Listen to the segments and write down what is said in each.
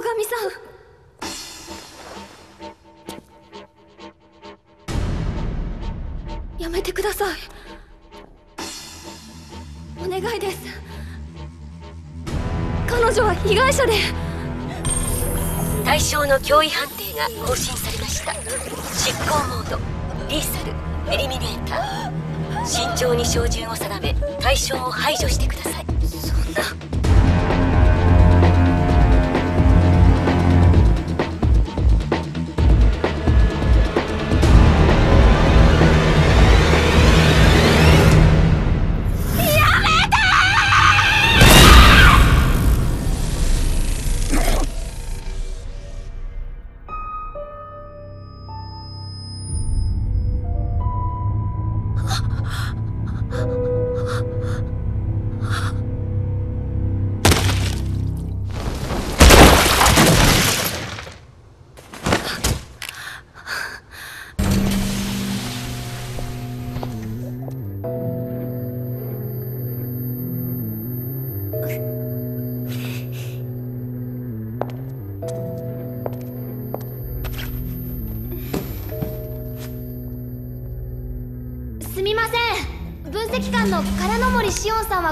鴻上さんやめてくださいお願いで。す彼女は被害者で。対象の脅威判定が更新されました執行モードリーサルエリミネーター慎重に照準を定め対象を排除してください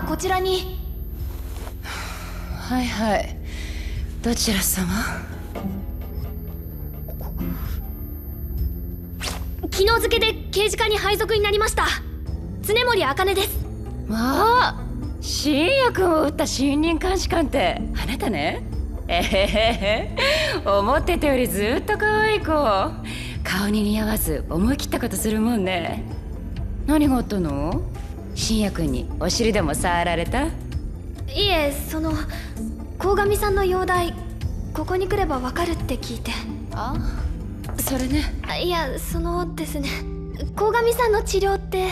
こちらに。はいはい。どちら様？昨日付で刑事課に配属になりました。常森茜です。まあ新薬を打った新任監視官ってあなたね？えへへへ。思ってたよりずっと可愛い子。顔に似合わず思い切ったことするもんね。何があったの？新薬にお尻でも触られた？いえその鴻上さんの容体ここに来ればわかるって聞いて。あ？それね。あいやそのですね。鴻上さんの治療って。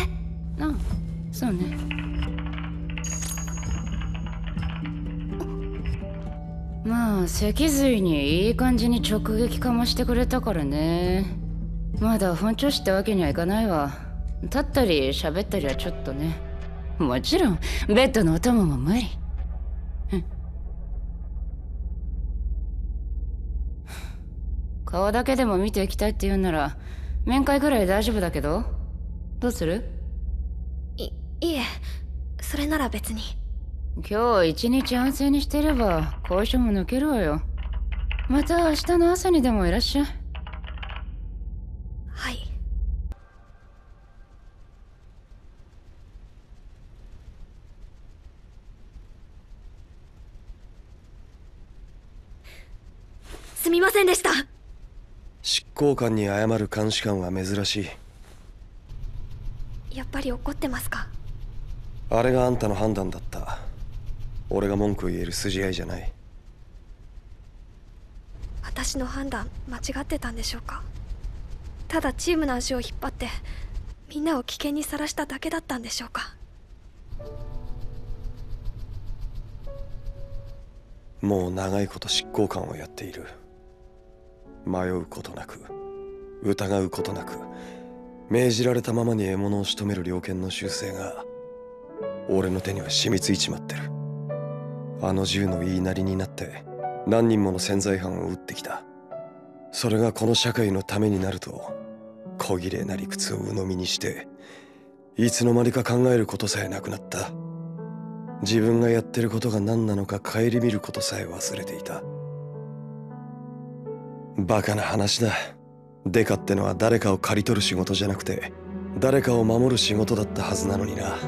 あそうね。まあ脊髄にいい感じに直撃かましてくれたからね。まだ本調子ってわけにはいかないわ立ったり喋ったりはちょっとね。もちろんベッドのお供も無理。うん。顔だけでも見ていきたいって言うなら面会ぐらい大丈夫だけど。どうする？いいえ。それなら別に。今日一日安静にしてれば後遺症も抜けるわよ。また明日の朝にでもいらっしゃい。はいすみませんでした。執行官に謝る監視官は珍しい。やっぱり怒ってますか？あれがあんたの判断だった。俺が文句言える筋合いじゃない。私の判断間違ってたんでしょうか？ただチームの足を引っ張ってみんなを危険にさらしただけだったんでしょうか？もう長いこと執行官をやっている迷うことなく疑うことなく命じられたままに獲物を仕留める猟犬の習性が俺の手には染みついちまってる。あの銃の言いなりになって何人もの潜在犯を撃ってきた。それがこの社会のためになると小綺麗な理屈を鵜呑みにしていつの間にか考えることさえなくなった。自分がやってることが何なのか顧みることさえ忘れていた。バカな話だ。デカってのは誰かを刈り取る仕事じゃなくて誰かを守る仕事だったはずなのにな。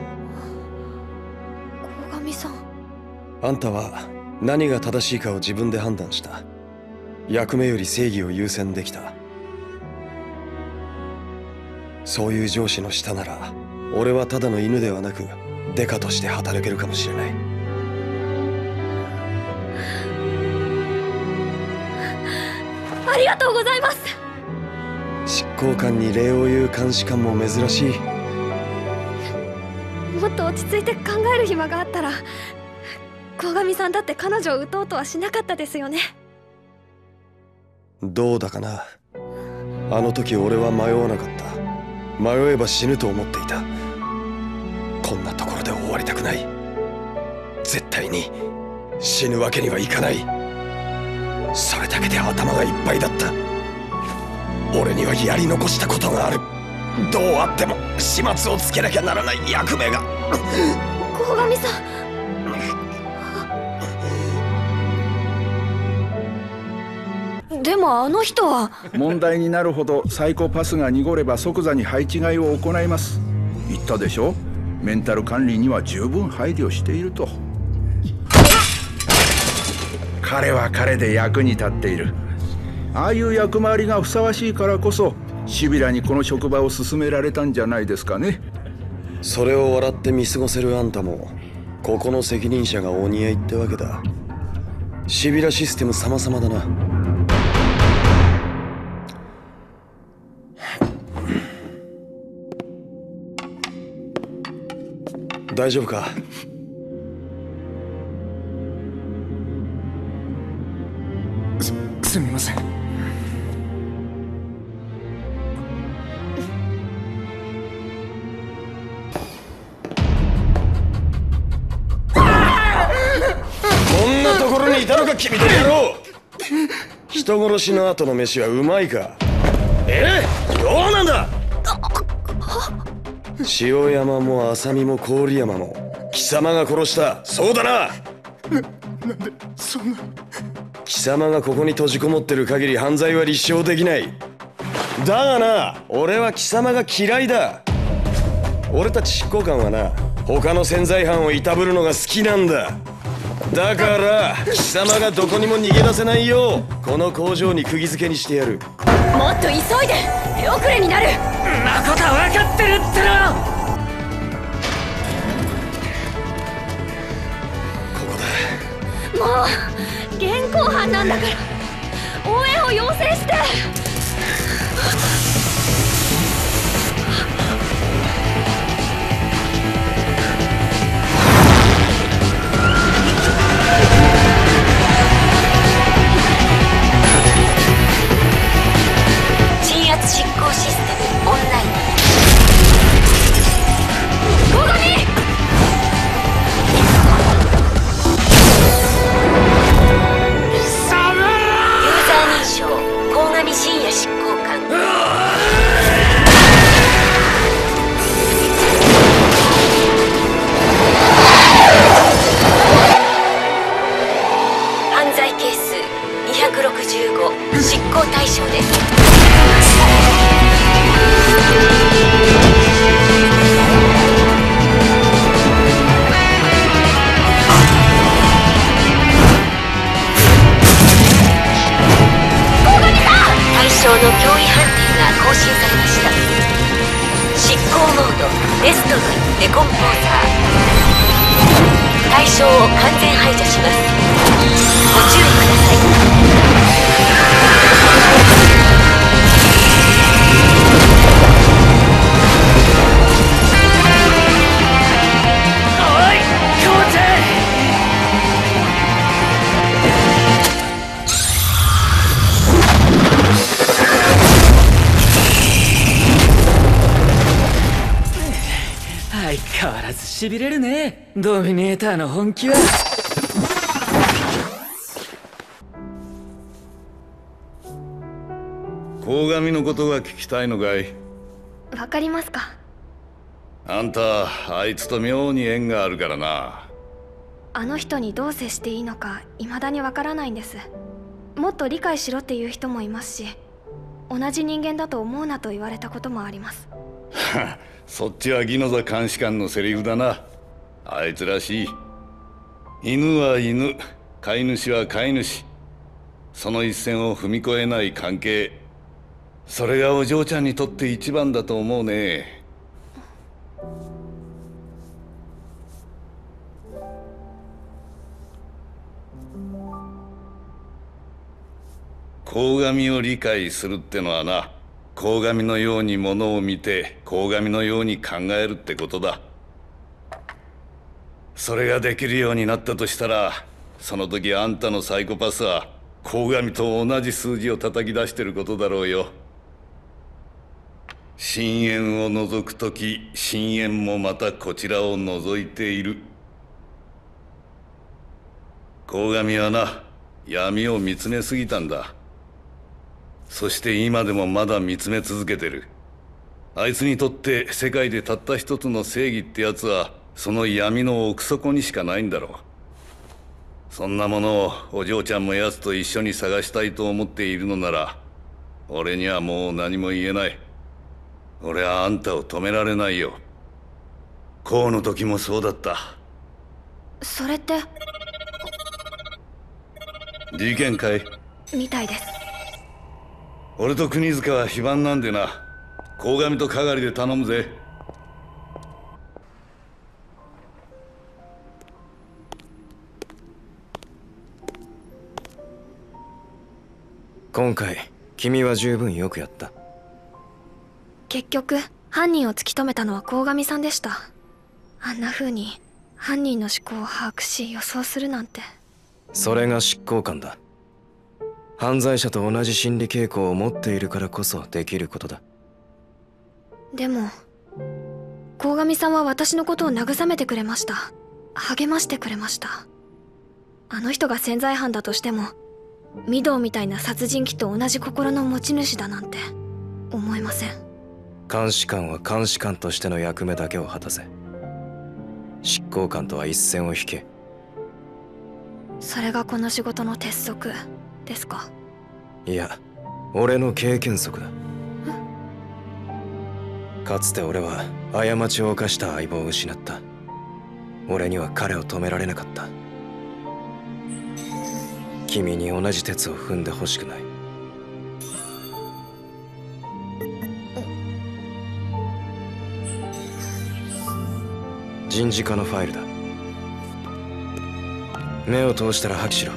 鴻上さん。あんたは何が正しいかを自分で判断した。役目より正義を優先できた。そういう上司の下なら俺はただの犬ではなくデカとして働けるかもしれないありがとうございます。執行官に礼を言う監視官も珍しい。もっと落ち着いて考える暇があったら鴻上さんだって彼女を撃とうとはしなかったですよね。どうだかな。あの時俺は迷わなかった。迷えば死ぬと思っていた。こんなところで終わりたくない。絶対に死ぬわけにはいかないそれだけで頭がいっぱいだった。俺にはやり残したことがある。どうあっても始末をつけなきゃならない役目が。鴻上さん。でもあの人は。問題になるほどサイコパスが濁れば即座に配置換えを行います。言ったでしょ？メンタル管理には十分配慮していると彼は彼で役に立っている。ああいう役回りがふさわしいからこそシビラにこの職場を進められたんじゃないですかね。それを笑って見過ごせるあんたもここの責任者がお似合いってわけだ。シビラシステム様々だな。大丈夫か？すみません。こんなところにいたのか君と野郎。人殺しの後の飯はうまいか。え？えどうなんだ？塩山も浅見も郡山も貴様が殺した。そうだな。そんな貴様がここに閉じこもってる限り犯罪は立証できない。だがな俺は貴様が嫌いだ。俺たち執行官はな他の潜在犯をいたぶるのが好きなんだ。だから貴様がどこにも逃げ出せないようこの工場に釘付けにしてやる。もっと急いで手遅れになる。んなことは分かってるってのここだ。もう現行犯なんだから。応援を要請して。鎮圧執行システムオンライン。行対象です。象の。脅威判定が更新されました。執行モードデストロイデコンポーザー。対象を完全排除します。ご注意ください。変わらずしびれるね。ドミネーターの本気は。鴻上のことが聞きたいのかい？わかりますか？あんたあいつと妙に縁があるからな。あの人にどう接していいのか未だにわからないんです。もっと理解しろっていう人もいますし同じ人間だと思うなと言われたこともあります そっちはギノザ監視官のセリフだな。あいつらしい。犬は犬飼い主は飼い主。その一線を踏み越えない関係。それがお嬢ちゃんにとって一番だと思うね。鴻上を理解するってのはな鴻上のようにものを見て鴻上のように考えるってことだ。それができるようになったとしたらその時あんたのサイコパスは鴻上と同じ数字を叩き出してることだろうよ。深淵を覗く時深淵もまたこちらを覗いている。鴻上はな闇を見つめすぎたんだ。そして今でもまだ見つめ続けてる。あいつにとって世界でたった一つの正義ってやつはその闇の奥底にしかないんだろう。そんなものをお嬢ちゃんも奴と一緒に探したいと思っているのなら俺にはもう何も言えない。俺はあんたを止められないよ。こうの時もそうだった。それって。事件かい？みたいです俺と国塚は非番なんでな。鴻上と係で頼むぜ。今回君は十分よくやった。結局犯人を突き止めたのは鴻上さんでした。あんな風に犯人の思考を把握し予想するなんて。それが執行官だ犯罪者と同じ心理傾向を持っているからこそできることだ。でも鴻上さんは私のことを慰めてくれました。励ましてくれました。あの人が潜在犯だとしても御堂みたいな殺人鬼と同じ心の持ち主だなんて思えません。監視官は監視官としての役目だけを果たせ。執行官とは一線を引け。それがこの仕事の鉄則ですか？いや俺の経験則だ。かつて俺は過ちを犯した相棒を失った。俺には彼を止められなかった。君に同じ鉄を踏んでほしくない。人事課のファイルだ。目を通したら破棄しろ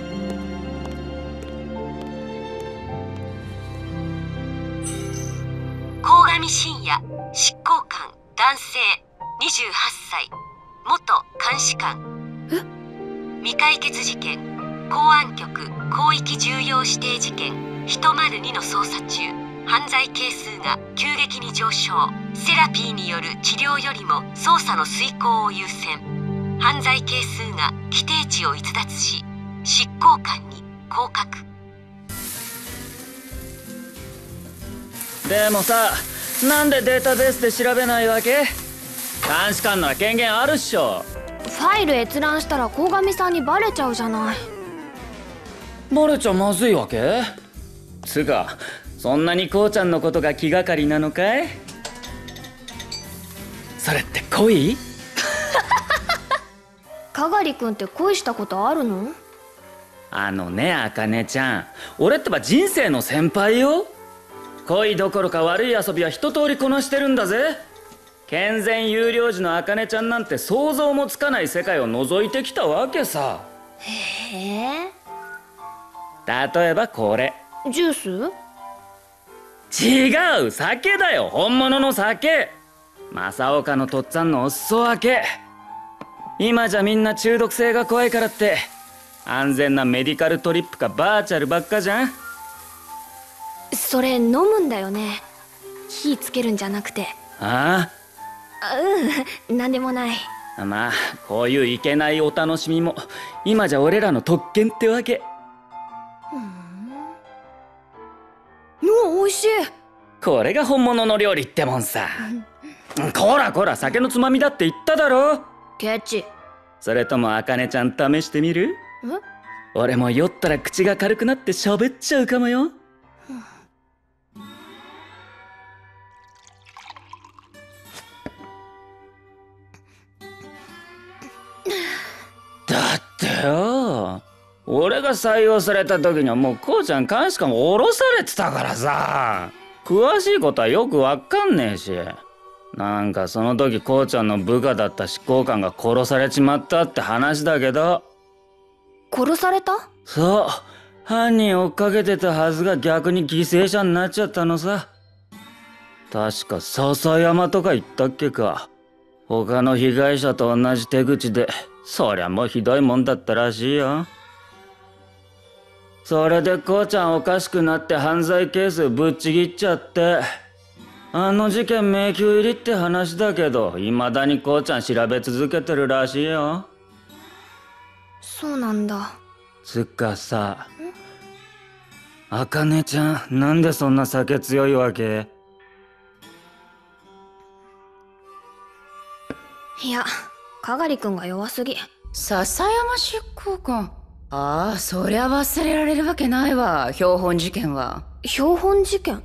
歳。元監視官。未解決事件。公安局。広域重要指定事件。102の捜査中。犯罪係数が急激に上昇。セラピーによる治療よりも捜査の遂行を優先。犯罪係数が規定値を逸脱し執行官に降格。でもさなんでデータベースで調べないわけ？監視官のは権限あるっしょ。ファイル閲覧したら鴻上さんにバレちゃうじゃない。バレちゃまずいわけ？つうかそんなにこうちゃんのことが気がかりなのかい？それって恋？かがりくんって恋したことあるの？あのねあかねちゃん。俺ってば人生の先輩よ。恋どころか悪い遊びは一通りこなしてるんだぜ健全有料児のあかねちゃんなんて想像もつかない世界を覗いてきたわけさ。へえ例えばこれ。ジュース？違う酒だよ本物の酒。正岡のとっつぁんのお裾分け。今じゃみんな中毒性が怖いからって安全なメディカルトリップかバーチャルばっかじゃん。それ飲むんだよね。火つけるんじゃなくて。ああうん。何でもない。あまあこういういけないお楽しみも今じゃ俺らの特権ってわけ。うわ美味しい。これが本物の料理ってもんさ。こらこら酒のつまみだって言っただろ。ケチ。それともあかねちゃん試してみる？え俺も酔ったら口が軽くなって喋っちゃうかもよ俺が採用された時にはもうこうちゃん監視官降ろされてたからさ。詳しいことはよくわかんねえし。なんかその時こうちゃんの部下だった執行官が殺されちまったって話だけど。殺された？そう。犯人追っかけてたはずが逆に犠牲者になっちゃったのさ。確か笹山とか言ったっけか。他の被害者と同じ手口でそりゃもうひどいもんだったらしいよそれでこうちゃんおかしくなって犯罪係数ぶっちぎっちゃって。あの事件迷宮入りって話だけど未だにこうちゃん調べ続けてるらしいよ。そうなんだ。つっかさあかねちゃんなんでそんな酒強いわけ？いやかがりくんが弱すぎ。笹山執行官ああそりゃ忘れられるわけないわ標本事件は。標本事件？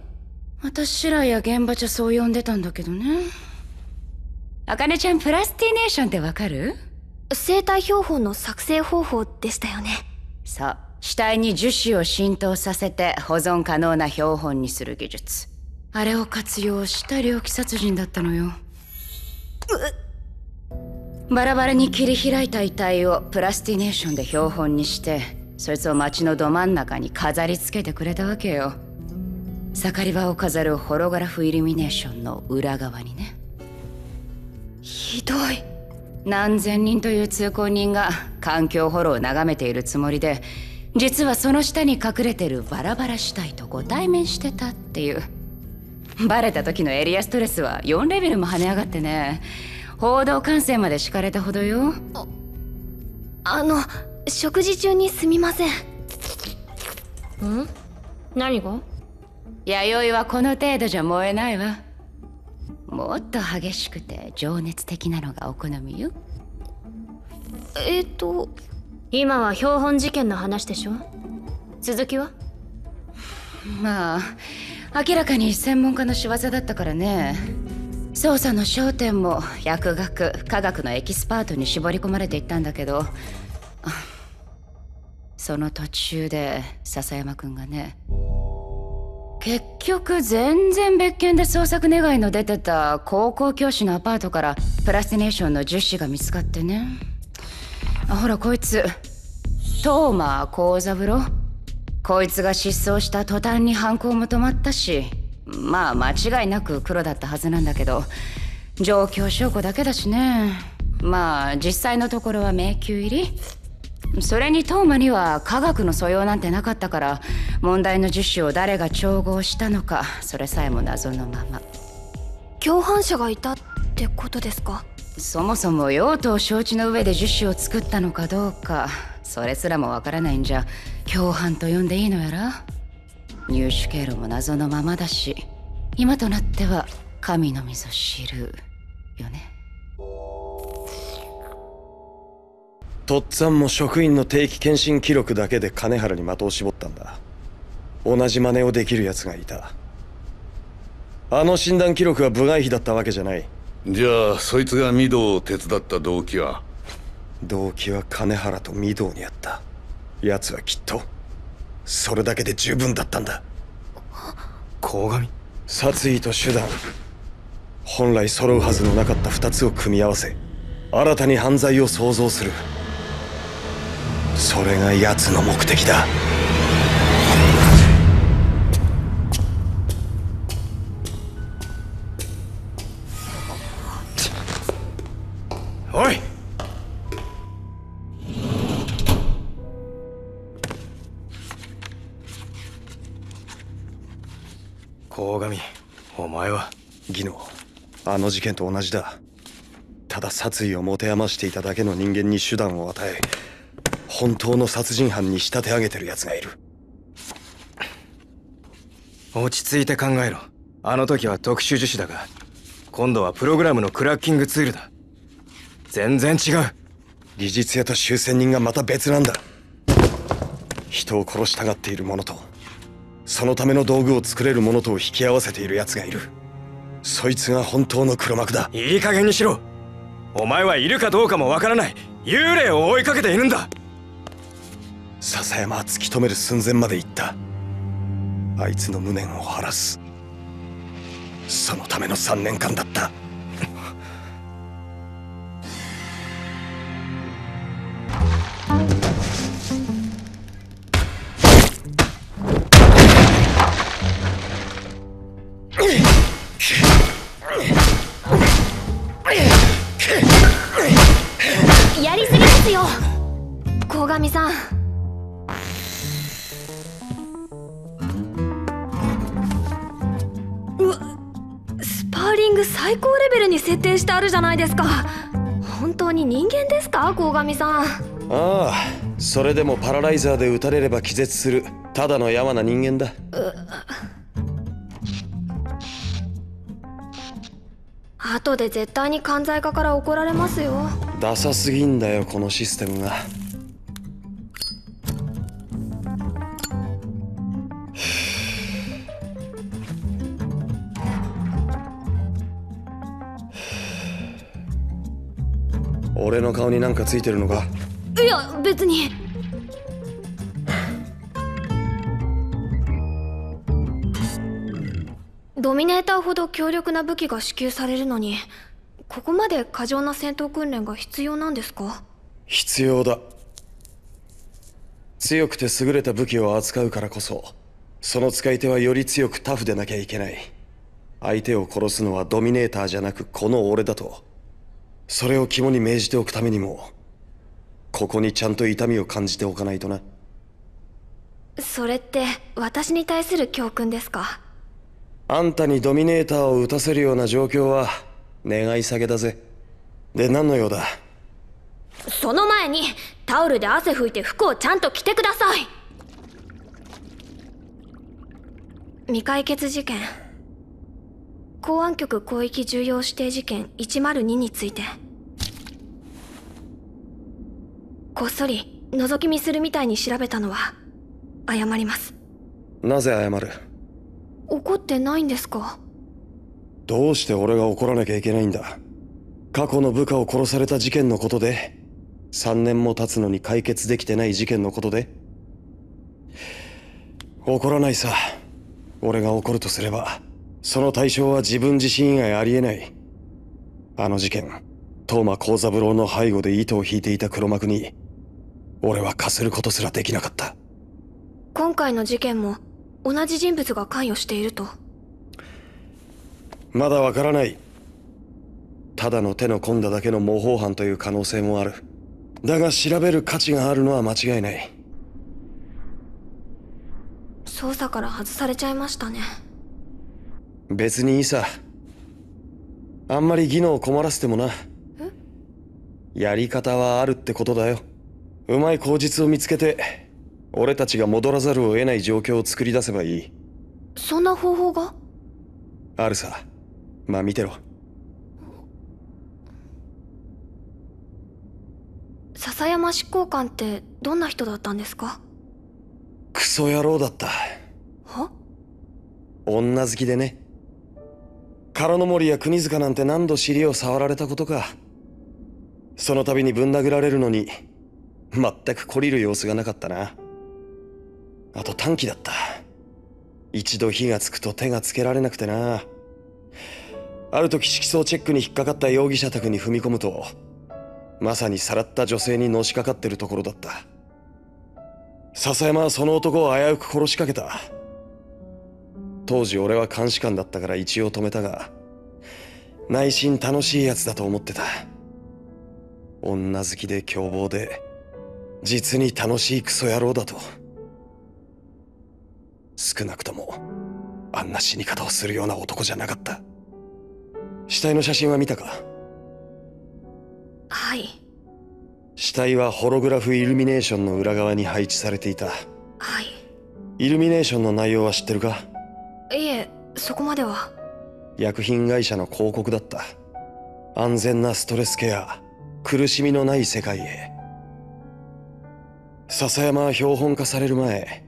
私らや現場じゃそう呼んでたんだけどね。あかねちゃんプラスティネーションってわかる？生体標本の作成方法でしたよね。さあ死体に樹脂を浸透させて保存可能な標本にする技術。あれを活用した猟奇殺人だったのよバラバラに切り開いた遺体をプラスティネーションで標本にしてそいつを街のど真ん中に飾り付けてくれたわけよ。盛り場を飾るホログラフイルミネーションの裏側にね。ひどい。何千人という通行人が環境フォロを眺めているつもりで実はその下に隠れてるバラバラ死体とご対面してたっていう。バレた時のエリアストレスは4レベルも跳ね上がってね。報道管制まで敷かれたほどよ。あの食事中にすみません。ん？何が？弥生はこの程度じゃ燃えないわ。もっと激しくて情熱的なのがお好みよ。えっと。今は標本事件の話でしょ？続きは？まあ明らかに専門家の仕業だったからね捜査の焦点も薬学科学のエキスパートに絞り込まれていったんだけどその途中で笹山くんがね結局全然別件で捜索願いの出てた高校教師のアパートからプラスティネーションの樹脂が見つかってね。あほらこいつトーマー幸三郎。こいつが失踪した途端に犯行も止まったしまあ間違いなく黒だったはずなんだけど状況証拠だけだしね。まあ実際のところは迷宮入り。それにトーマには科学の素養なんてなかったから問題の樹脂を誰が調合したのかそれさえも謎のまま。共犯者がいたってことですか？そもそも用途を承知の上で樹脂を作ったのかどうかそれすらもわからないんじゃ共犯と呼んでいいのやら？入手経路も謎のままだし今となっては神のみぞ知るよね。とっつぁんも職員の定期検診記録だけで金原に的を絞ったんだ。同じ真似をできる奴がいた。あの診断記録は部外費だったわけじゃない。じゃあそいつが御堂を手伝った動機は？動機は金原と御堂にあった。奴はきっとそれだけで十分だったんだ。鴻上。殺意と手段。本来揃うはずのなかった二つを組み合わせ新たに犯罪を創造する。それが奴の目的だ。おい前は技能あの事件と同じだ。ただ殺意を持て余していただけの人間に手段を与え本当の殺人犯に仕立て上げてる奴がいる。落ち着いて考えろ。あの時は特殊樹脂だが今度はプログラムのクラッキングツールだ。全然違う。技術屋と終戦人がまた別なんだ。人を殺したがっている者とそのための道具を作れる者とを引き合わせている奴がいる。そいつが本当の黒幕だ。いい加減にしろ。お前はいるかどうかもわからない。幽霊を追いかけているんだ。笹山は突き止める寸前まで行った。あいつの無念を晴らす。そのための3年間だった最高レベルに設定してあるじゃないですか。本当に人間ですか？鴻上さん。ああそれでもパラライザーで撃たれれば気絶する。ただのやわな人間だ。後で絶対に管財課から怒られますよ。ダサすぎんだよこのシステムが俺の顔になんかついてるのか？いや別に。ドミネーターほど強力な武器が支給されるのにここまで過剰な戦闘訓練が必要なんですか？必要だ。強くて優れた武器を扱うからこそその使い手はより強くタフでなきゃいけない。相手を殺すのはドミネーターじゃなくこの俺だとそれを肝に銘じておくためにもここにちゃんと痛みを感じておかないとな。それって私に対する教訓ですか？あんたにドミネーターを打たせるような状況は願い下げだぜ。で何の用だ？その前にタオルで汗拭いて服をちゃんと着てください。未解決事件公安局広域重要指定事件102について。こっそり覗き見するみたいに調べたのは謝ります。なぜ謝る？怒ってないんですか？どうして俺が怒らなきゃいけないんだ？過去の部下を殺された事件のことで3年も経つのに解決できてない事件のことで？怒らないさ。俺が怒るとすればその対象は自分自身以外ありえない。あの事件東間幸三郎の背後で糸を引いていた黒幕に俺はかすることすらできなかった。今回の事件も同じ人物が関与していると。まだわからない。ただの手の込んだだけの模倣犯という可能性もある。だが調べる価値があるのは間違いない。捜査から外されちゃいましたね別にいいさ。あんまり技能を困らせてもな。やり方はあるってことだよ。うまい口実を見つけて俺たちが戻らざるを得ない状況を作り出せばいい。そんな方法が？あるさ。まあ見てろ。笹山執行官ってどんな人だったんですか？クソ野郎だった。は？女好きでね唐の森や国塚なんて何度尻を触られたことか。その度にぶん殴られるのに全く懲りる様子がなかったな。あと短気だった。一度火がつくと手がつけられなくてな。ある時色相チェックに引っかかった容疑者宅に踏み込むとまさにさらった女性にのしかかってるところだった。笹山はその男を危うく殺しかけた。当時俺は監視官だったから一応止めたが内心楽しいやつだと思ってた。女好きで凶暴で実に楽しいクソ野郎だと。少なくともあんな死に方をするような男じゃなかった。死体の写真は見たか？はい。死体はホログラフイルミネーションの裏側に配置されていた。はい。イルミネーションの内容は知ってるか？いえそこまでは。薬品会社の広告だった。安全なストレスケア苦しみのない世界へ。笹山は標本化される前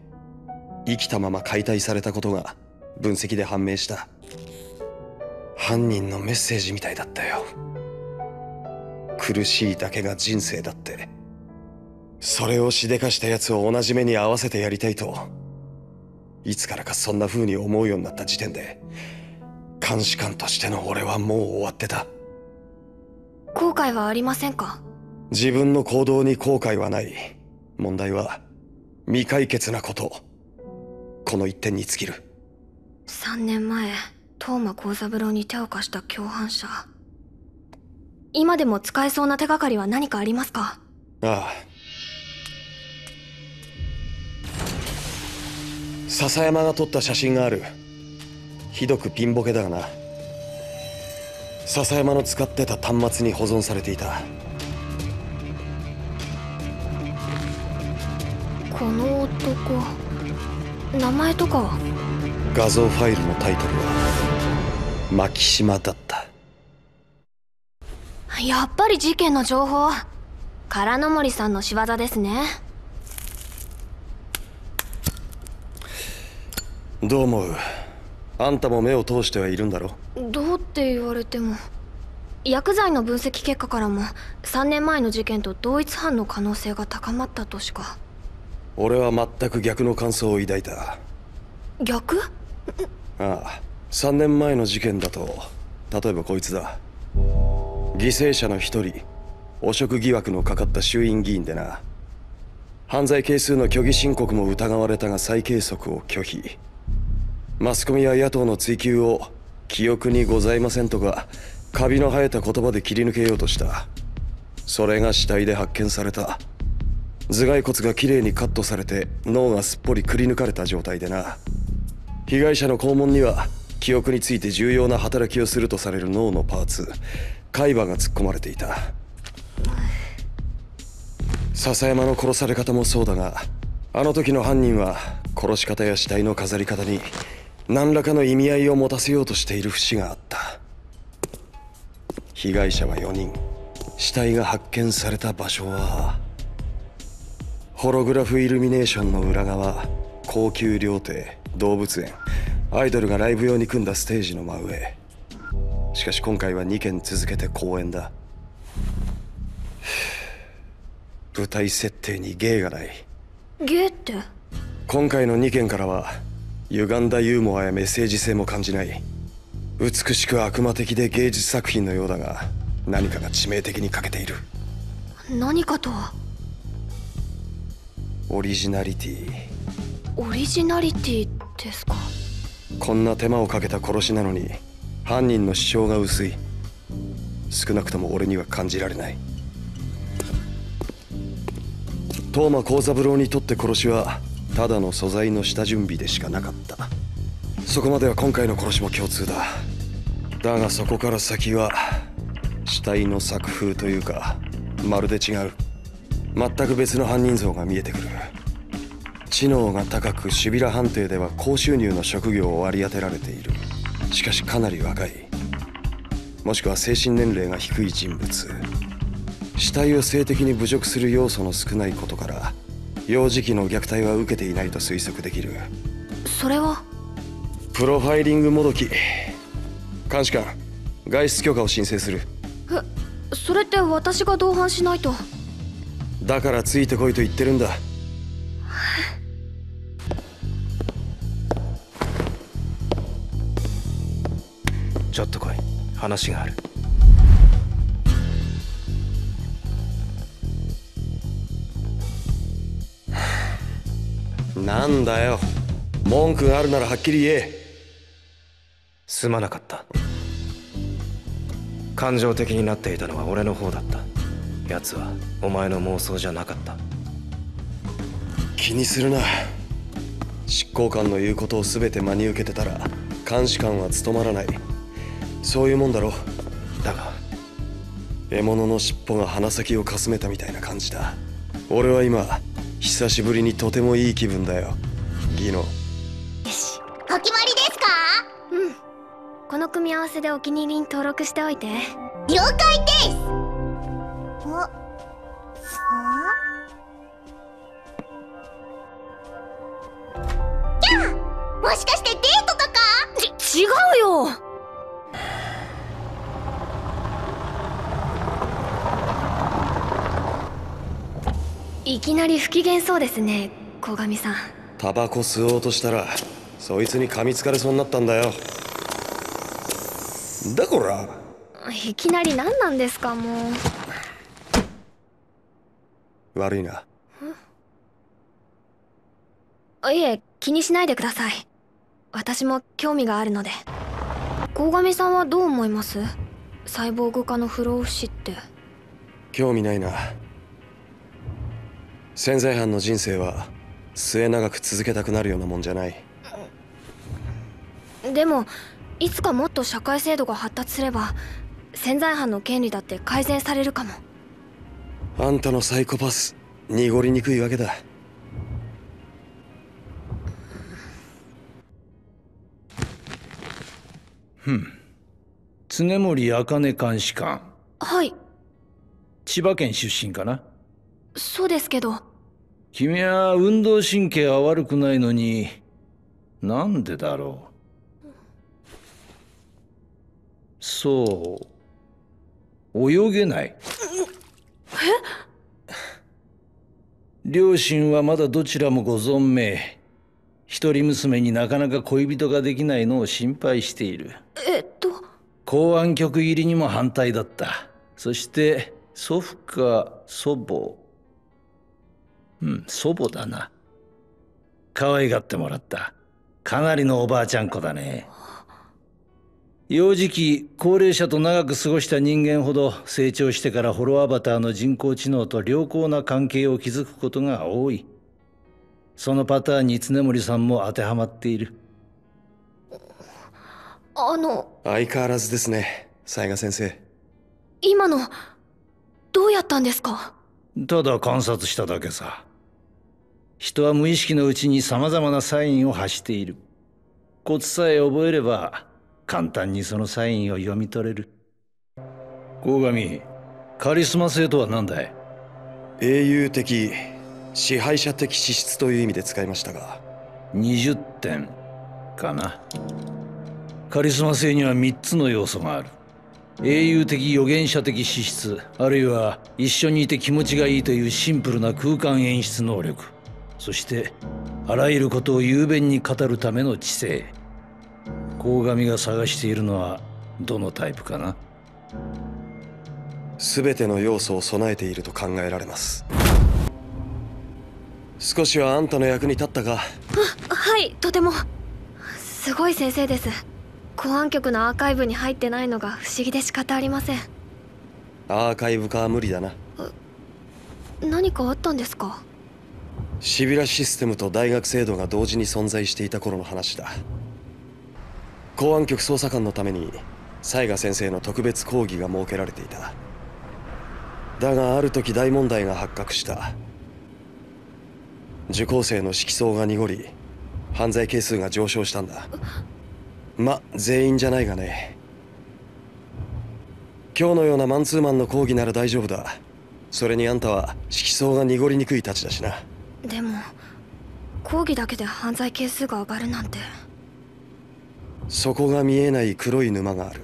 生きたまま解体されたことが分析で判明した。犯人のメッセージみたいだったよ。苦しいだけが人生だって。それをしでかした奴を同じ目に合わせてやりたいと。いつからかそんな風に思うようになった時点で監視官としての俺はもう終わってた。後悔はありませんか？自分の行動に後悔はない。問題は未解決なこと。この一点に尽きる。3年前東間幸三郎に手を貸した共犯者。今でも使えそうな手がかりは何かありますか？ああ笹山が撮った写真がある。ひどくピンボケだがな。笹山の使ってた端末に保存されていた。この男名前とかは？画像ファイルのタイトルは牧島だった。やっぱり事件の情報空の森さんの仕業ですねどう思う？あんたも目を通してはいるんだろ？どうって言われても。薬剤の分析結果からも3年前の事件と同一犯の可能性が高まったとしか。俺は全く逆の感想を抱いた。逆？ああ3年前の事件だと例えばこいつだ。犠牲者の一人汚職疑惑のかかった衆院議員でな。犯罪係数の虚偽申告も疑われたが再計測を拒否マスコミや野党の追及を記憶にございませんとかカビの生えた言葉で切り抜けようとした。それが死体で発見された。頭蓋骨がきれいにカットされて脳がすっぽりくり抜かれた状態でな。被害者の肛門には記憶について重要な働きをするとされる脳のパーツ海馬が突っ込まれていた。笹山の殺され方もそうだがあの時の犯人は殺し方や死体の飾り方に何らかの意味合いを持たせようとしている節があった。被害者は4人。死体が発見された場所はホログラフイルミネーションの裏側高級料亭動物園。アイドルがライブ用に組んだステージの真上。しかし今回は2件続けて公演だ。舞台設定に芸がない。ゲーって？今回の2件からは歪んだユーモアやメッセージ性も感じない。美しく悪魔的で芸術作品のようだが何かが致命的に欠けている。何かとは？オリジナリティ。オリジナリティですか？こんな手間をかけた殺しなのに犯人の主張が薄い。少なくとも俺には感じられない。東間幸三郎にとって殺しはただの素材の下準備でしかなかった。そこまでは今回の殺しも共通だ。だがそこから先は死体の作風というかまるで違う。全く別の犯人像が見えてくる。知能が高くシビラ判定では高収入の職業を割り当てられている。しかしかなり若い。もしくは精神年齢が低い人物。死体を性的に侮辱する要素の少ないことから幼児期の虐待は受けていないと推測できる。それは？プロファイリングもどき。監視官外出許可を申請する。えそれって私が同伴しないと。だからついてこいと言ってるんだ。ちょっと来い。話があるなんだよ。文句があるならはっきり言え。すまなかった。感情的になっていたのは俺の方だった。奴はお前の妄想じゃなかった。気にするな。執行官の言うことを全て真に受けてたら監視官は務まらない。そういうもんだろだが獲物の尻尾が鼻先をかすめたみたいな感じだ。俺は今久しぶりにとてもいい気分だよ。ギノ。お決まりですか？うん。この組み合わせでお気に入りに登録しておいて。了解です！お。はキャーもしかしてきなり不機嫌そうですね鴻上さん。タバコ吸おうとしたらそいつに噛みつかれそうになったんだよ。だこら。いきなり何なんですかもう。悪いな。あいえ気にしないでください。私も興味があるので。鴻上さんはどう思います？サイボーグ化の不老不死って。興味ないな潜在犯の人生は末永く続けたくなるようなもんじゃない。でもいつかもっと社会制度が発達すれば潜在犯の権利だって改善されるかも。あんたのサイコパス濁りにくいわけだ。ふん。常森茜監視官。はい。千葉県出身かな？そうですけど。君は運動神経は悪くないのになんでだろう？そう。泳げない。両親はまだどちらもご存命。一人娘になかなか恋人ができないのを心配している。えっと？公安局入りにも反対だった。そして祖父か祖母うん祖母だな。可愛がってもらった。かなりのおばあちゃん子だね。幼児期高齢者と長く過ごした人間ほど成長してからホロアバターの人工知能と良好な関係を築くことが多い。そのパターンに常森さんも当てはまっている。あの相変わらずですね雑賀先生。今のどうやったんですか？ただ観察しただけさ人は無意識のうちに様々なサインを発している。コツさえ覚えれば簡単にそのサインを読み取れる。鴻上カリスマ性とは何だい？英雄的支配者的資質という意味で使いましたが。20点かな。カリスマ性には3つの要素がある。英雄的預言者的資質あるいは一緒にいて気持ちがいいというシンプルな空間演出能力そしてあらゆることを雄弁に語るための知性。鴻上が探しているのはどのタイプかな？全ての要素を備えていると考えられます。少しはあんたの役に立ったか？はいとても。すごい先生です。公安局のアーカイブに入ってないのが不思議で仕方ありません。アーカイブ化は無理だな。何かあったんですか？シビラシステムと大学制度が同時に存在していた頃の話だ。公安局捜査官のために雑賀先生の特別講義が設けられていた。だがある時大問題が発覚した。受講生の色相が濁り犯罪係数が上昇したんだ。ま全員じゃないがね。今日のようなマンツーマンの講義なら大丈夫だ。それにあんたは色相が濁りにくいたちだしな。でも講義だけで犯罪係数が上がるなんて。そこが見えない黒い沼がある。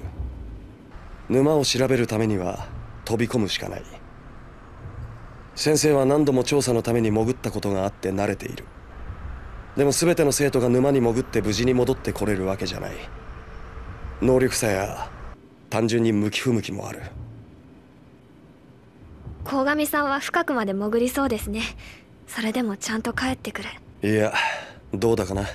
沼を調べるためには飛び込むしかない。先生は何度も調査のために潜ったことがあって慣れている。でも全ての生徒が沼に潜って無事に戻ってこれるわけじゃない。能力差や単純に向き不向きもある。鴻上さんは深くまで潜りそうですねそれでもちゃんと帰ってくるいやどうだかな。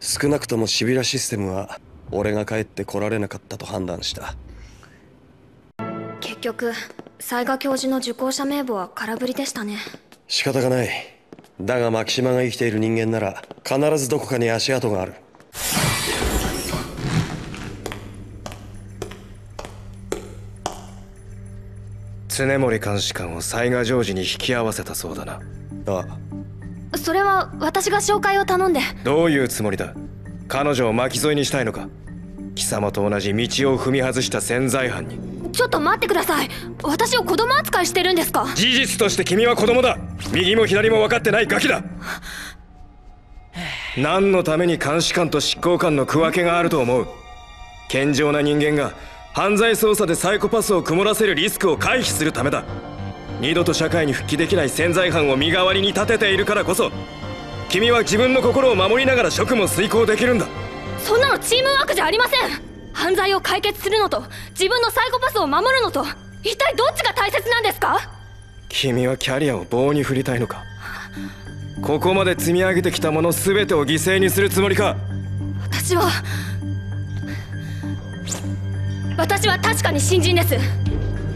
少なくともシビラシステムは俺が帰ってこられなかったと判断した。結局雑賀教授の受講者名簿は空振りでしたね。仕方がない。だが牧島が生きている人間なら必ずどこかに足跡がある常森監視官を雑賀ジョージに引き合わせたそうだなあそれは私が紹介を頼んでどういうつもりだ彼女を巻き添えにしたいのか貴様と同じ道を踏み外した潜在犯にちょっと待ってください私を子供扱いしてるんですか事実として君は子供だ右も左も分かってないガキだ何のために監視官と執行官の区分けがあると思う健常な人間が犯罪捜査でサイコパスを曇らせるリスクを回避するためだ。二度と社会に復帰できない潜在犯を身代わりに立てているからこそ君は自分の心を守りながら職務を遂行できるんだ。そんなのチームワークじゃありません。犯罪を解決するのと自分のサイコパスを守るのと一体どっちが大切なんですか？君はキャリアを棒に振りたいのか？ここまで積み上げてきたもの全てを犠牲にするつもりか？私は私は確かに新人です。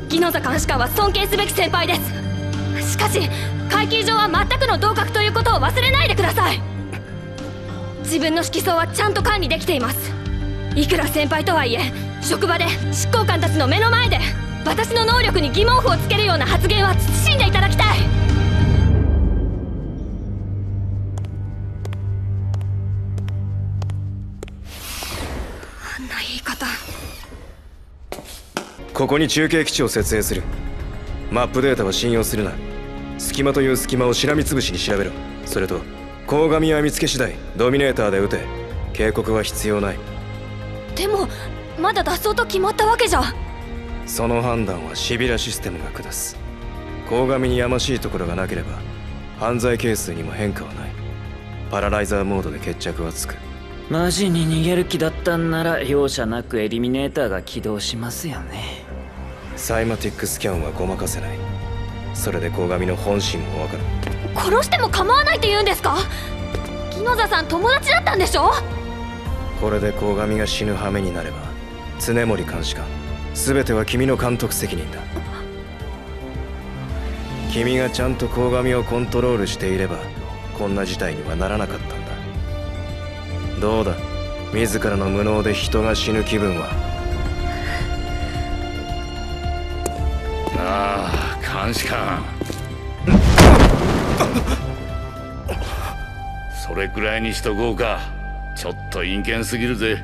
木野座監視官は尊敬すべき先輩です。しかし階級上は全くの同格ということを忘れないでください。自分の色相はちゃんと管理できています。いくら先輩とはいえ職場で執行官たちの目の前で私の能力に疑問符をつけるような発言は慎んでいただきたい。あんな言い方。ここに中継基地を設営する。マップデータは信用するな。隙間という隙間をしらみつぶしに調べろ。それと鴻上は見つけ次第ドミネーターで撃て。警告は必要ない。でもまだ脱走と決まったわけじゃ。その判断はシビラシステムが下す。鴻上にやましいところがなければ犯罪係数にも変化はない。パラライザーモードで決着はつく。マジに逃げる気だったんなら容赦なくエリミネーターが起動しますよねサイマティックスキャンはごまかせない。それで鴻上の本心もわかる。殺しても構わないって言うんですか？木野座さん友達だったんでしょ？これで鴻上が死ぬ羽目になれば常森監視官全ては君の監督責任だ。君がちゃんと鴻上をコントロールしていればこんな事態にはならなかったんだ。どうだ？自らの無能で人が死ぬ気分は？なあ監視官。それくらいにしとこうか。ちょっと陰険すぎるぜ。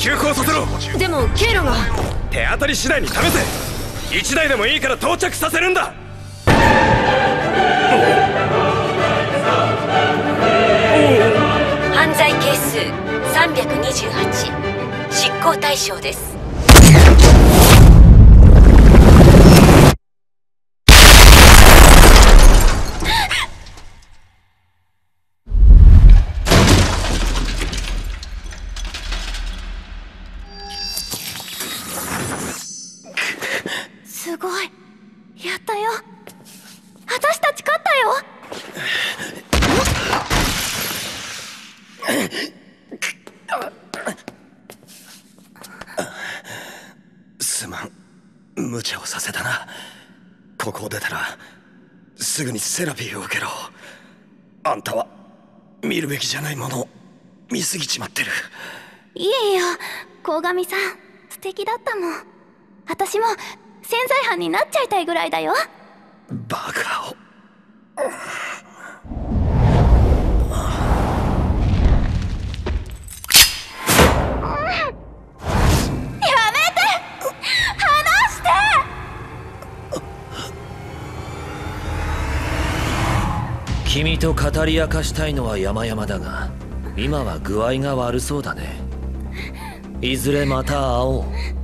急行させろ。でも経路が。手当たり次第に試せ。1台でもいいから到着させるんだ。犯罪係数328執行対象ですすセラピーを受けろ。あんたは見るべきじゃないものを見すぎちまってる。いえよ鴻上さん。素敵だったもん。私も潜在犯になっちゃいたいぐらいだよ。バカを君と語り明かしたいのは山々だが今は具合が悪そうだね。いずれまた会おう。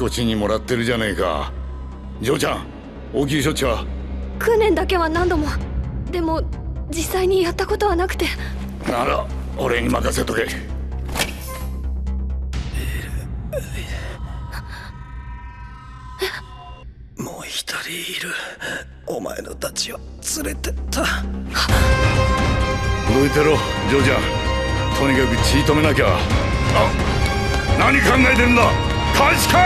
こちにもらってるじゃねえか。嬢ちゃん応急処置は？訓練だけは何度も。でも実際にやったことはなくて。なら俺に任せとけ。もう一人いる。お前のたちを連れてった。動いてろ嬢ちゃん。とにかく血止めなきゃ。あ何考えてるんだ？監視官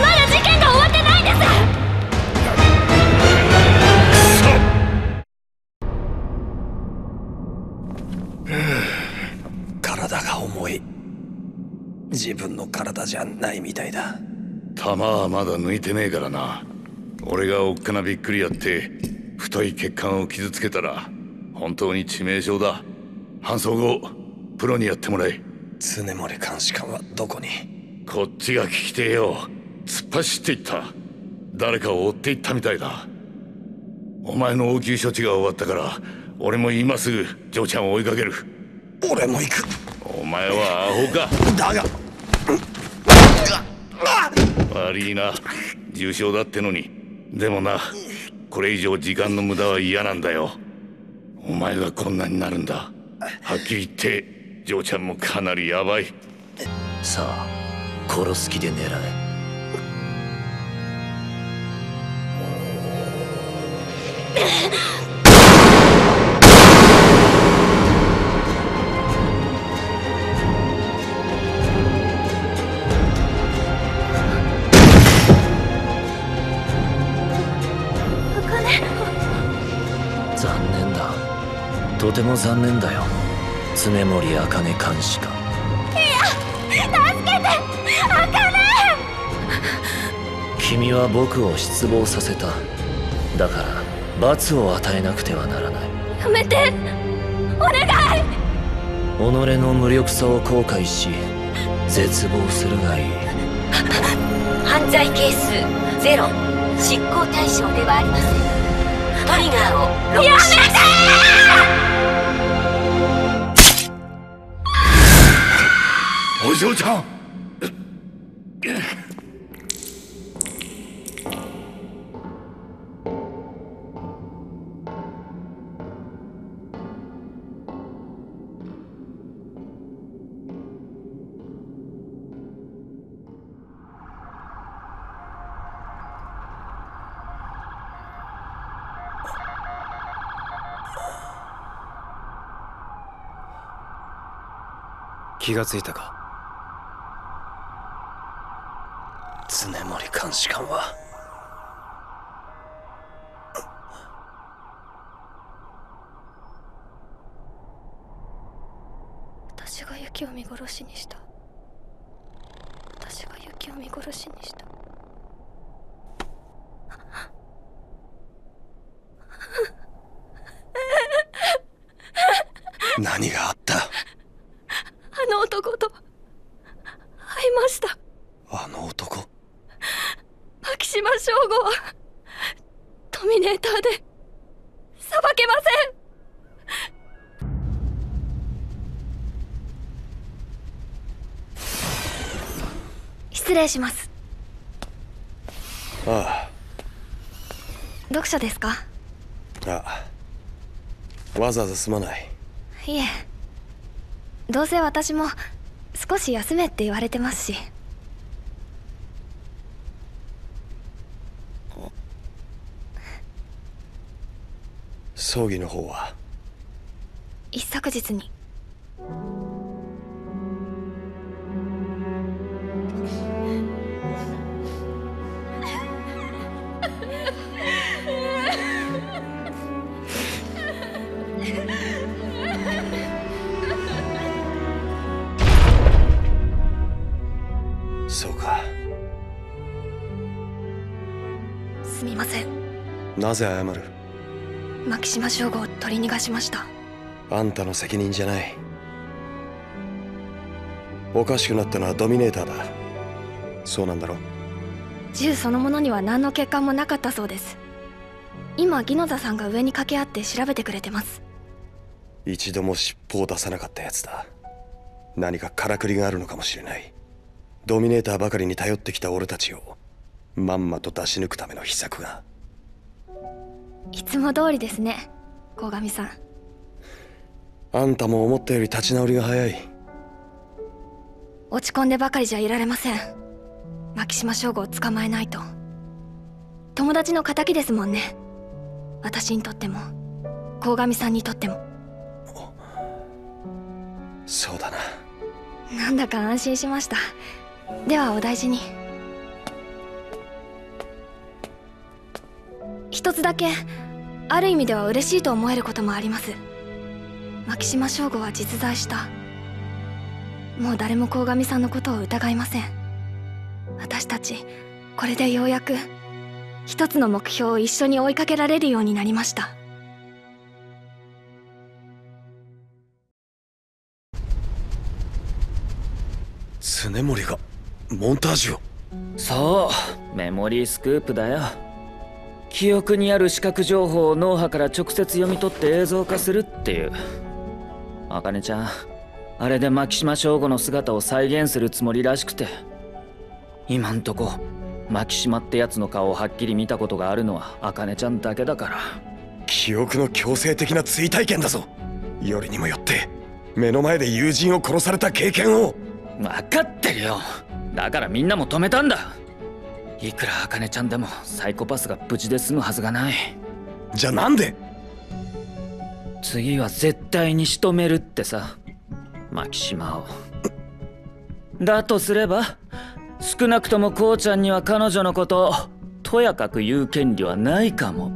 まだ事件が終わってないんです！体が重い。自分の体じゃないみたいだ。弾はまだ抜いてねえからな。俺がおっかなびっくりやって太い血管を傷つけたら本当に致命傷だ。搬送後プロにやってもらえ。常森監視官はどこに？こっちが聞きてえよ。突っ走っていった。誰かを追っていったみたいだ。お前の応急処置が終わったから俺も今すぐ嬢ちゃんを追いかける。俺も行く。お前はアホか。だが。悪いな。重傷だってのに。でもなこれ以上時間の無駄は嫌なんだよ。お前がこんなになるんだ。はっきり言って嬢ちゃんもかなりヤバい。さあ殺す気で狙え残念だ。とても残念だよ。常森茜監視官君は僕を失望させた。だから罰を与えなくてはならない。やめて！お願い！己の無力さを後悔し絶望するがいい。犯罪係数ゼロ。執行対象ではありません。トリガーをロックします。お嬢ちゃん気がついたか？常森監視官は？私がユキを見殺しにした。私がユキを見殺しにした。何があったあの男と会いましたあの男牧島省吾はドミネーターで裁けません。失礼します。あ読者ですか？ああ。わざわざすまない。いえ。どうせ私も少し休めって言われてますし葬儀の方は？一昨日に。そうか。すみません。なぜ謝る？牧島省吾を取り逃がしました。あんたの責任じゃない。おかしくなったのはドミネーターだ。そうなんだろ？銃そのものには何の欠陥もなかったそうです。今ギノザさんが上に掛け合って調べてくれてます。一度も尻尾を出さなかったやつだ。何かからくりがあるのかもしれない。ドミネーターばかりに頼ってきた俺たちをまんまと出し抜くための秘策がいつも通りですね鴻上さん。あんたも思ったより立ち直りが早い。落ち込んでばかりじゃいられません。牧島省吾を捕まえないと。友達の敵ですもんね。私にとっても。鴻上さんにとっても。そうだな。なんだか安心しました。ではお大事に一つだけある意味では嬉しいと思えることもあります。牧島省吾は実在した。もう誰も鴻上さんのことを疑いません。私たちこれでようやく一つの目標を一緒に追いかけられるようになりました。常森がモンタージュを。そうメモリースクープだよ記憶にある視覚情報を脳波から直接読み取って映像化するっていう。茜ちゃんあれで牧島省吾の姿を再現するつもりらしくて。今んとこ牧島ってやつの顔をはっきり見たことがあるのは茜ちゃんだけだから。記憶の強制的な追体験だぞ。よりにもよって目の前で友人を殺された経験を。分かってるよ。だからみんなも止めたんだいくら茜ちゃんでもサイコパスが無事で済むはずがない。じゃあなんで？次は絶対に仕留めるってさ。牧島を。だとすれば少なくともこうちゃんには彼女のことをとやかく言う権利はないかも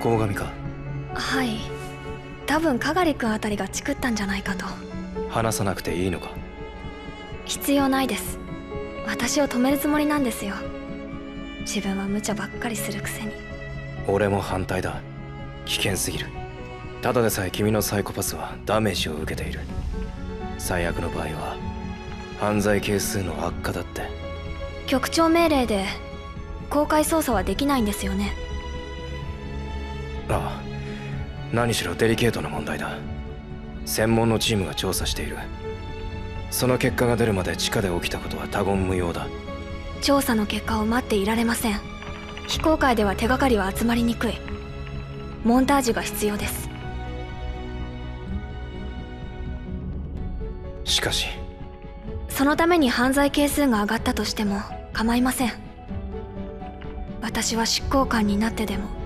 鴻上か？はい。多分かがりくんあたりがチクったんじゃないかと。話さなくていいのか？必要ないです。私を止めるつもりなんですよ。自分は無茶ばっかりするくせに。俺も反対だ。危険すぎる。ただでさえ君のサイコパスはダメージを受けている。最悪の場合は犯罪係数の悪化だって。局長命令で公開捜査はできないんですよねああ何しろデリケートな問題だ。専門のチームが調査している。その結果が出るまで地下で起きたことは他言無用だ。調査の結果を待っていられません。非公開では手がかりは集まりにくい。モンタージュが必要です。しかし。そのために犯罪係数が上がったとしても構いません。私は執行官になってでも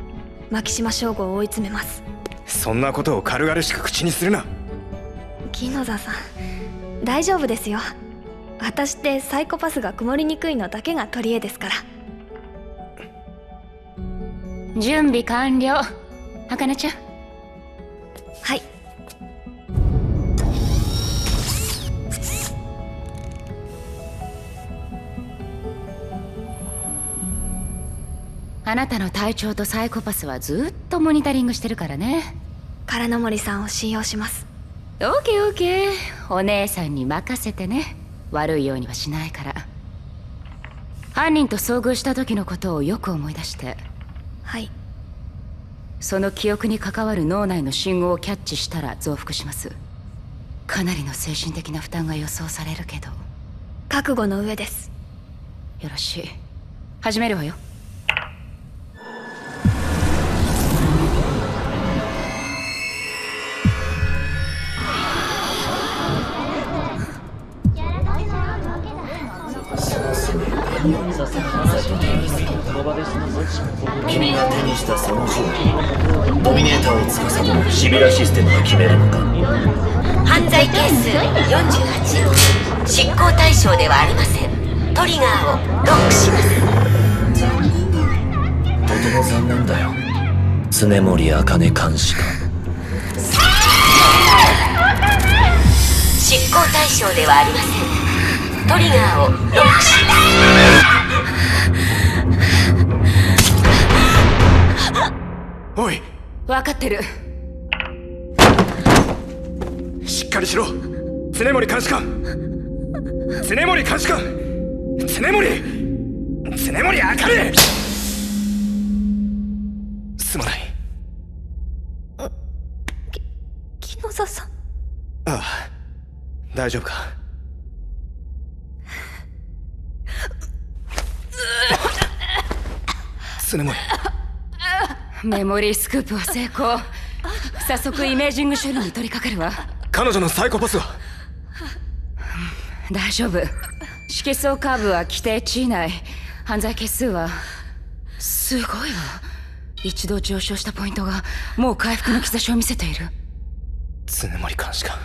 牧島省吾を追い詰めます。そんなことを軽々しく口にするな。木野座さん大丈夫ですよ。私ってサイコパスが曇りにくいのだけが取り柄ですから。準備完了。茜ちゃん。はいあなたの体調とサイコパスはずっとモニタリングしてるからね。唐野森さんを信用します。オーケーオーケー。お姉さんに任せてね。悪いようにはしないから。犯人と遭遇した時のことをよく思い出して。はい。その記憶に関わる脳内の信号をキャッチしたら増幅します。かなりの精神的な負担が予想されるけど。覚悟の上です。よろしい。始めるわよ君が手にしたその銃ドミネーターを司るシビラシステムが決めるのか犯罪係数48執行対象ではありませんトリガーをロックしますとても残念だよ常森茜監視官執行対象ではありませんトリガーをロックしますおい。分かってる。しっかりしろ。常森監視官。常森監視官。常森。常森あかねすまない。木野座さん。ああ。大丈夫か？常森メモリースクープは成功。早速イメージング処理に取り掛かるわ。彼女のサイコパスは？大丈夫。色素カーブは規定値以内。犯罪係数は？すごいわ。一度上昇したポイントがもう回復の兆しを見せている。常森監視官。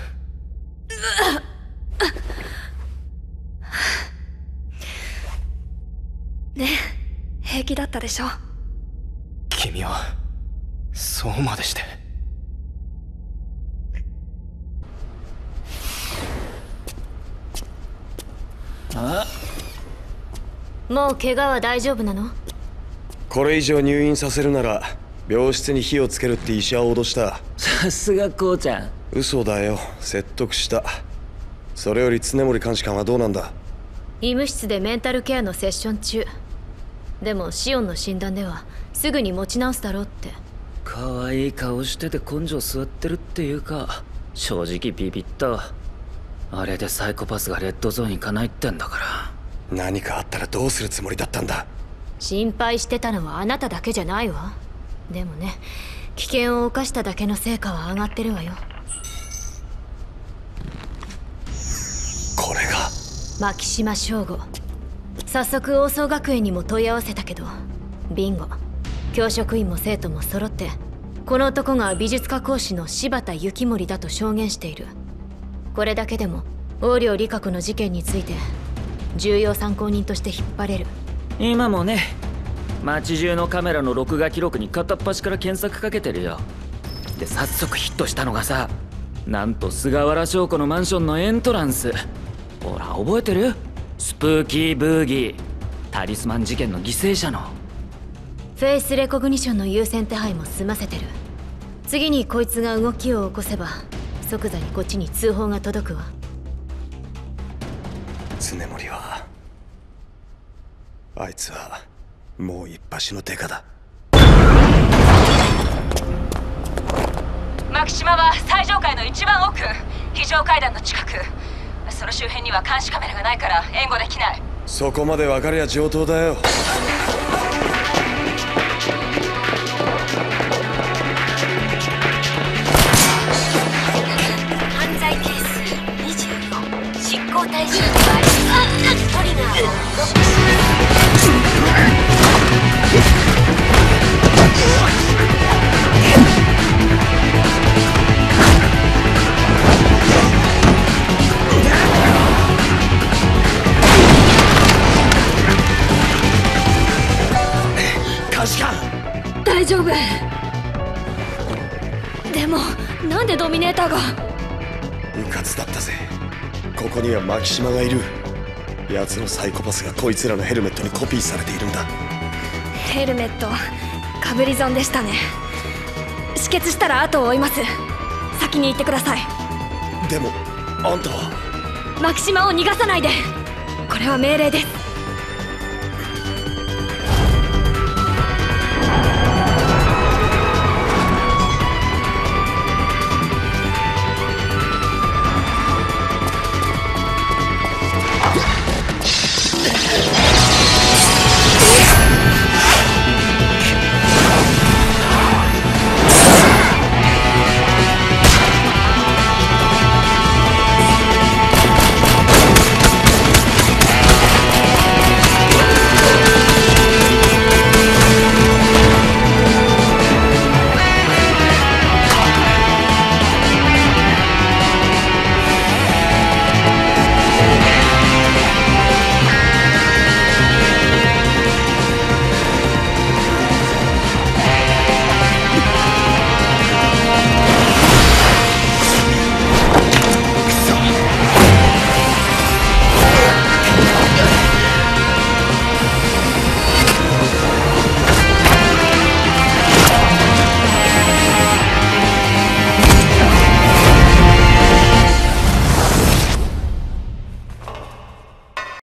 ねえ平気だったでしょ君はそうまでして。あもう怪我は大丈夫なの？これ以上入院させるなら病室に火をつけるって医者を脅した。さすがこうちゃん。嘘だよ。説得した。それより常森監視官はどうなんだ？医務室でメンタルケアのセッション中。でもシオンの診断ではすぐに持ち直すだろうって。可愛い顔してて根性座ってるっていうか正直ビビった。わあれでサイコパスがレッドゾーンにかないってんだから。何かあったらどうするつもりだったんだ？心配してたのはあなただけじゃないわ。でもね危険を冒しただけの成果は上がってるわよ。これが？牧島省吾。早速王総学園にも問い合わせたけど。ビンゴ教職員も生徒も揃ってこの男が美術家講師の柴田幸森だと証言している。これだけでも横領理香子の事件について重要参考人として引っ張れる。今もね街中のカメラの録画記録に片っ端から検索かけてるよ。で早速ヒットしたのがさなんと菅原翔子のマンションのエントランス。ほら覚えてる？スプーキーブーギー。タリスマン事件の犠牲者の。フェイスレコグニションの優先手配も済ませてる。次にこいつが動きを起こせば即座にこっちに通報が届くわ。常森はあいつはもう一発のデカだ。牧島は最上階の一番奥。非常階段の近く。その周辺には監視カメラがないから援護できない。そこまで分かりゃ上等だよ大丈夫。でもなんでドミネーターが？うかつだったぜ。ここには牧島がいる奴のサイコパスがこいつらのヘルメットにコピーされているんだ。ヘルメットかぶり損でしたね。止血したら後を追います。先に行ってください。でもあんたは？牧島を逃がさないで。これは命令です